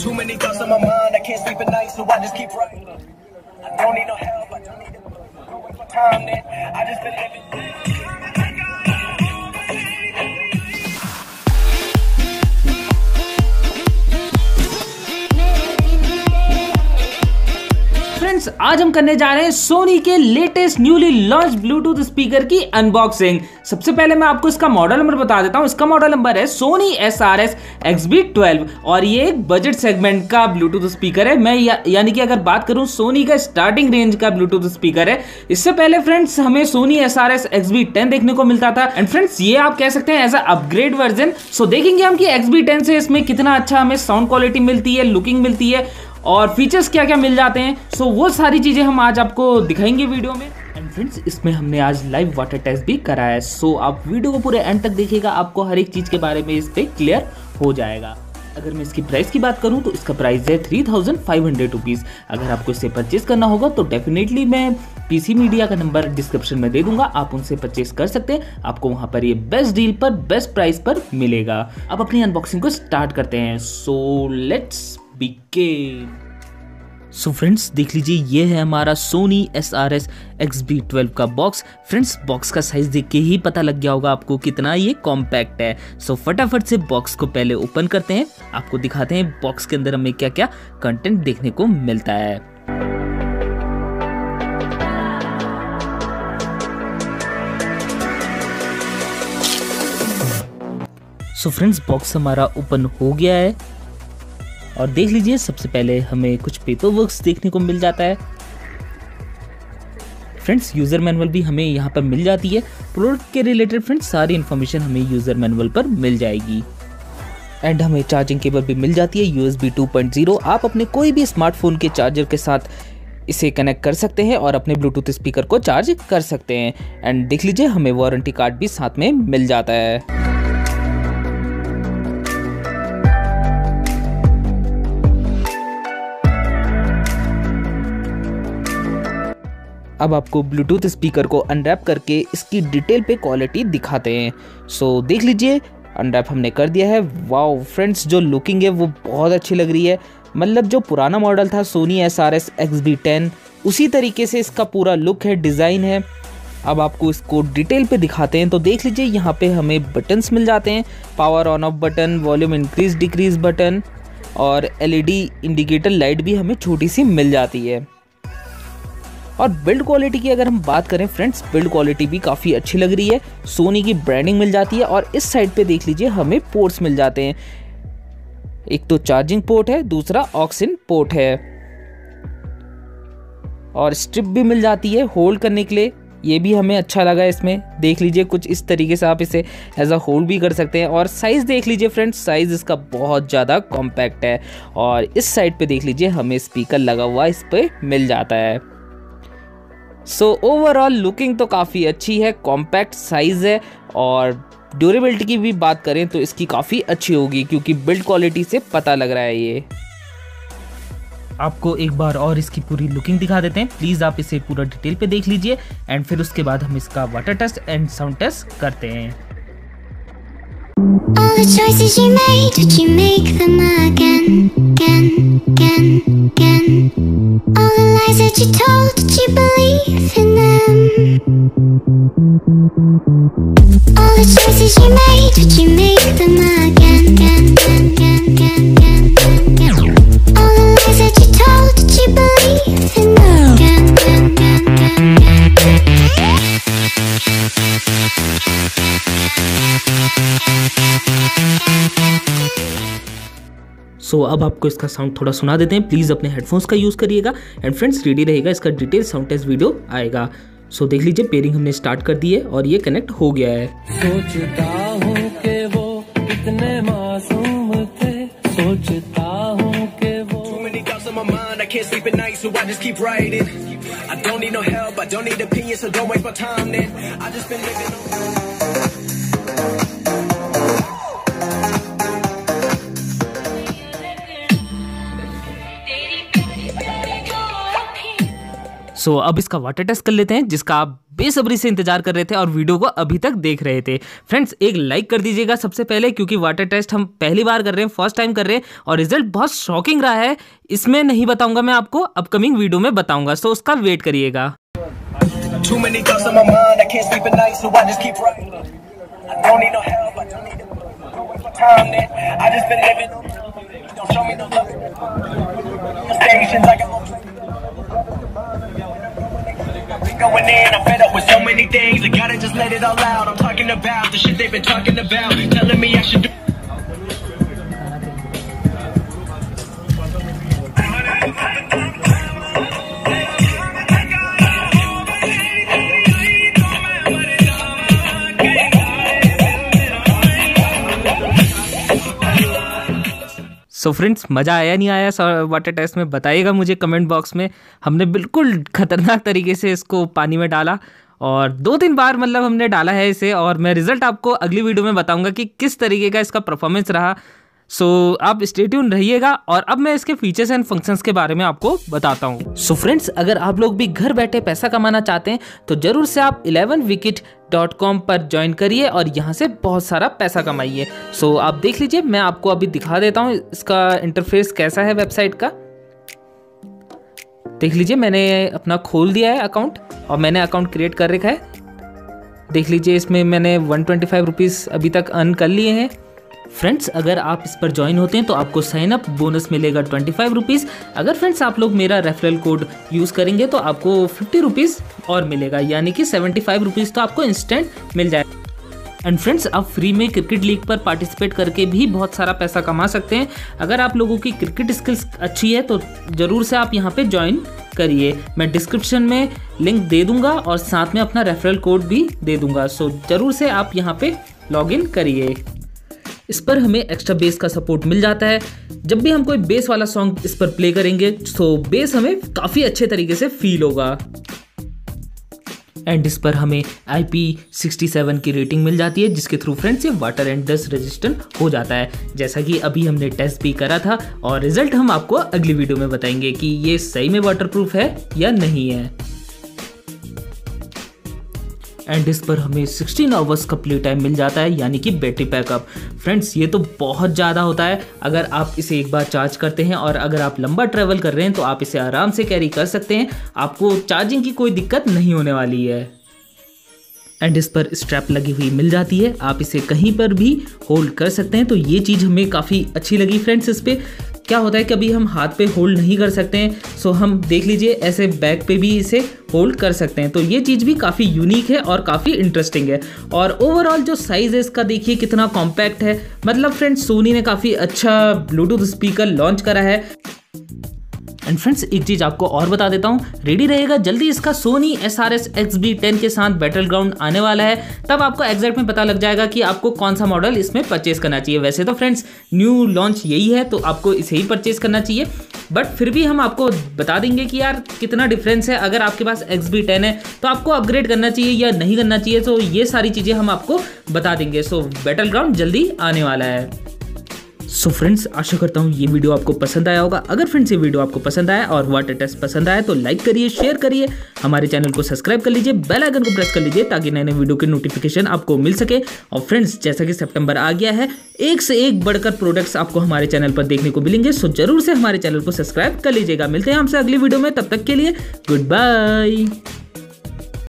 Too many thoughts on my mind, I can't sleep at night, so I just keep writing. I don't need no help, I don't need no time, then I just been living. Friends आज हम करने जा रहे हैं Sony के latest newly launch Bluetooth speaker की unboxing सबसे पहले मैं आपको इसका मॉडल नंबर बता देता हूँ। इसका मॉडल नंबर है Sony S R S X B twelve और ये एक बजट सेगमेंट का ब्लूटूथ स्पीकर है। मैं या, यानी कि अगर बात करूँ सोनी का स्टार्टिंग रेंज का ब्लूटूथ स्पीकर है। इससे पहले फ्रेंड्स हमें Sony S R S X B ten देखने को मिलता था। एंड फ्रेंड्स ये आप कह सकते हैं as a upgrade version so देखेंगे हम कि एक्स बी टेन से इसमें कितना अच्छा हमें साउंड क्वालिटी मिलती है लुकिंग मिलती है। और फीचर्स क्या क्या मिल जाते हैं? सो वो सारी चीज़ें हम आज आपको दिखाएँगे वीडियो में। एंड फ्रेंड्स इसमें हमने आज लाइव वाटर टेस्ट भी कराया है। सो आप वीडियो को पूरे एंड तक देखिएगा। आपको हर एक चीज़ के बारे में इस पर क्लियर हो जाएगा। अगर मैं इसकी प्राइस की बात करूँ तो इसका प्राइस है three thousand five hundred rupees अगर आपको इसे परचेज करना होगा तो डेफिनेटली मैं पीसी मीडिया का नंबर डिस्क्रिप्शन में दे दूँगा। आप उनसे परचेज कर सकते हैं। आपको वहाँ पर ये बेस्ट डील पर बेस्ट प्राइस पर मिलेगा। अब अपनी अनबॉक्सिंग को स्टार्ट करते हैं। So let's begin so friends देख लीजिए ये है हमारा Sony S R S X B twelve का बॉक्स फ्रेंड्स बॉक्स का साइज़ देख के ही पता लग गया होगा आपको कितना ये कॉम्पैक्ट है। सो so, फटाफट से बॉक्स को पहले ओपन करते हैं। आपको दिखाते हैं बॉक्स के अंदर हमें क्या क्या कंटेंट देखने को मिलता है। सो फ्रेंड्स बॉक्स हमारा ओपन हो गया है। और देख लीजिए, सबसे पहले हमें कुछ पेपर वर्क्स देखने को मिल जाता है। फ्रेंड्स यूज़र मैनुअल भी हमें यहाँ पर मिल जाती है। प्रोडक्ट के रिलेटेड फ्रेंड्स सारी इन्फॉर्मेशन हमें यूज़र मैनुअल पर मिल जाएगी। एंड हमें चार्जिंग केबल भी मिल जाती है U S B two point zero आप अपने कोई भी स्मार्टफ़ोन के चार्जर के साथ इसे कनेक्ट कर सकते हैं और अपने ब्लूटूथ स्पीकर को चार्ज कर सकते हैं। एंड देख लीजिए, हमें वारंटी कार्ड भी साथ में मिल जाता है। अब आपको ब्लूटूथ स्पीकर को अनरैप करके इसकी डिटेल पे क्वालिटी दिखाते हैं। सो so, देख लीजिए अनरैप हमने कर दिया है। वाओ फ्रेंड्स जो लुकिंग है वो बहुत अच्छी लग रही है। मतलब जो पुराना मॉडल था Sony S R S X B ten उसी तरीके से इसका पूरा लुक है डिज़ाइन है। अब आपको इसको डिटेल पे दिखाते हैं तो देख लीजिए यहाँ पे हमें बटन्स मिल जाते हैं। Power on off button volume increase decrease button और एलईडी इंडिकेटर लाइट भी हमें छोटी सी मिल जाती है। और बिल्ड क्वालिटी की अगर हम बात करें फ्रेंड्स बिल्ड क्वालिटी भी काफ़ी अच्छी लग रही है। सोनी की ब्रांडिंग मिल जाती है और इस साइड पे देख लीजिए, हमें पोर्ट्स मिल जाते हैं। एक तो चार्जिंग पोर्ट है, दूसरा ऑक्सीजन पोर्ट है। और स्ट्रिप भी मिल जाती है होल्ड करने के लिए। ये भी हमें अच्छा लगा इसमें। देख लीजिए, कुछ इस तरीके से आप इसे एज अ होल्ड भी कर सकते हैं। और साइज़ देख लीजिए फ्रेंड्स साइज़ इसका बहुत ज़्यादा कॉम्पैक्ट है। और इस साइड पे देख लीजिए, हमें स्पीकर लगा हुआ इस पर मिल जाता है। सो ओवरऑल लुकिंग तो काफ़ी अच्छी है कॉम्पैक्ट साइज़ है और ड्यूरेबिलिटी की भी बात करें तो इसकी काफ़ी अच्छी होगी क्योंकि बिल्ड क्वालिटी से पता लग रहा है ये। आपको एक बार और इसकी पूरी लुकिंग दिखा देते हैं। प्लीज़ आप इसे पूरा डिटेल पे देख लीजिए एंड फिर उसके बाद हम इसका water test and sound test करते हैं। All the choices you made, did you make them again, again, again, again? All the lies that you told, did you believe in them? All the choices you made, did you make them again, so so, अब आपको इसका sound थोड़ा सुना देते हैं please अपने headphones का use करिएगा एंड फ्रेंड्स रेडी रहेगा इसका डिटेल साउंड टेस्ट वीडियो आएगा सो so, देख लीजिए पेयरिंग हमने स्टार्ट कर दी है और ये कनेक्ट हो गया है सोचता हूँ कि वो कितने मासूम थे सोचता हूँ कि वो Too many thoughts on my mind, I can't sleep at night, so I just keep writing. I don't need no help, I don't need opinions, so don't waste my time then. I just been living on. सो अब इसका water test कर लेते हैं, जिसका आप बेसब्री से इंतज़ार कर रहे थे और वीडियो को अभी तक देख रहे थे। फ्रेंड्स एक लाइक कर दीजिएगा सबसे पहले, क्योंकि वाटर टेस्ट हम पहली बार कर रहे हैं फ़र्स्ट टाइम कर रहे हैं, और रिज़ल्ट बहुत शॉकिंग रहा है। इसमें नहीं बताऊँगा मैं आपको अपकमिंग वीडियो में बताऊँगा। सो उसका वेट करिएगा. Don't show me no love. In, I'm fed up with so many things. I gotta just let it all out. I'm talking about the shit they've been talking about, telling me I should do. So friends मज़ा आया नहीं आया water test में? बताइएगा मुझे comment box में। हमने बिल्कुल खतरनाक तरीके से इसको पानी में डाला और दो तीन बार मतलब हमने डाला है इसे और मैं रिज़ल्ट आपको अगली वीडियो में बताऊँगा कि किस तरीके का इसका परफॉर्मेंस रहा। सो so, आप स्टेट्यून रहिएगा और अब मैं इसके फीचर्स एंड फ़ंक्शंस के बारे में आपको बताता हूँ। सो फ्रेंड्स अगर आप लोग भी घर बैठे पैसा कमाना चाहते हैं तो ज़रूर से आप 11 विकेट डॉट कॉम पर ज्वाइन करिए और यहाँ से बहुत सारा पैसा कमाइए। सो so, आप देख लीजिए मैं आपको अभी दिखा देता हूँ इसका इंटरफेस कैसा है वेबसाइट का। देख लीजिए मैंने अपना खोल दिया है अकाउंट और मैंने अकाउंट क्रिएट कर रखा है। देख लीजिए इसमें मैंने वन ट्वेंटी फाइव रुपीज़ अभी तक अर्न कर लिए हैं। फ्रेंड्स अगर आप इस पर ज्वाइन होते हैं तो आपको साइन अप बोनस मिलेगा ट्वेंटी फाइव रुपीज़ अगर फ्रेंड्स आप लोग मेरा रेफरल कोड यूज़ करेंगे तो आपको फिफ्टी रुपीज़ और मिलेगा. यानी कि सेवेंटी फाइव रुपीज़ तो आपको इंस्टेंट मिल जाएगा एंड फ्रेंड्स आप फ्री में क्रिकेट लीग पर पार्टिसिपेट करके भी बहुत सारा पैसा कमा सकते हैं. अगर आप लोगों की क्रिकेट स्किल्स अच्छी है तो ज़रूर से आप यहाँ पे ज्वाइन करिए. मैं डिस्क्रिप्शन में लिंक दे दूँगा और साथ में अपना रेफरल कोड भी दे दूँगा. सो ज़रूर से आप यहाँ पे लॉग इन करिए. इस पर हमें एक्स्ट्रा बेस का सपोर्ट मिल जाता है। जब भी हम कोई बेस वाला सॉन्ग इस पर प्ले करेंगे तो बेस हमें काफ़ी अच्छे तरीके से फील होगा। एंड इस पर हमें IP67 की रेटिंग मिल जाती है, जिसके थ्रू फ्रेंड्स ये वाटर एंड डस्ट रेजिस्टेंट हो जाता है। जैसा कि अभी हमने टेस्ट भी करा था, और रिज़ल्ट हम आपको अगली वीडियो में बताएँगे कि ये सही में वाटरप्रूफ है या नहीं है। एंड इस पर हमें 16 आवर्स का प्ले टाइम मिल जाता है, यानी कि बैटरी बैकअप फ्रेंड्स ये तो बहुत ज़्यादा होता है। अगर आप इसे एक बार चार्ज करते हैं और अगर आप लंबा ट्रैवल कर रहे हैं तो आप इसे आराम से कैरी कर सकते हैं। आपको चार्जिंग की कोई दिक्कत नहीं होने वाली है। एंड इस पर स्ट्रैप लगी हुई मिल जाती है। आप इसे कहीं पर भी होल्ड कर सकते हैं। तो ये चीज़ हमें काफ़ी अच्छी लगी फ्रेंड्स इस पर क्या होता है कि अभी हम हाथ पे होल्ड नहीं कर सकते हैं सो हम देख लीजिए ऐसे बैक पे भी इसे होल्ड कर सकते हैं। तो ये चीज़ भी काफ़ी यूनिक है और काफ़ी इंटरेस्टिंग है। और ओवरऑल जो साइज़ है, इसका देखिए कितना कॉम्पैक्ट है। मतलब फ्रेंड्स सोनी ने काफ़ी अच्छा ब्लूटूथ स्पीकर लॉन्च करा है। एंड फ्रेंड्स एक चीज़ आपको और बता देता हूँ। रेडी रहेगा जल्दी इसका Sony S R S X B ten के साथ बैटल ग्राउंड आने वाला है। तब आपको एग्जैक्ट में पता लग जाएगा कि आपको कौन सा मॉडल इसमें परचेज करना चाहिए। वैसे तो फ्रेंड्स न्यू लॉन्च यही है तो आपको इसे ही परचेज करना चाहिए। बट फिर भी हम आपको बता देंगे कि यार, कितना डिफरेंस है। अगर आपके पास एक्स बी टेन है तो आपको अपग्रेड करना चाहिए या नहीं करना चाहिए। तो ये सारी चीज़ें हम आपको बता देंगे। सो बैटल ग्राउंड जल्दी आने वाला है। सो फ्रेंड्स आशा करता हूँ ये वीडियो आपको पसंद आया होगा। अगर फ्रेंड्स ये वीडियो आपको पसंद आया और वाटर टेस्ट पसंद आया तो लाइक करिए शेयर करिए। हमारे चैनल को सब्सक्राइब कर लीजिए बेल आइकन को प्रेस कर लीजिए, ताकि नए नए वीडियो के नोटिफिकेशन आपको मिल सके। और फ्रेंड्स जैसा कि सेप्टेम्बर आ गया है, एक से एक बढ़कर प्रोडक्ट्स आपको हमारे चैनल पर देखने को मिलेंगे। सो ज़रूर से हमारे चैनल को सब्सक्राइब कर लीजिएगा। मिलते हैं हमसे अगली वीडियो में, तब तक के लिए गुड बाय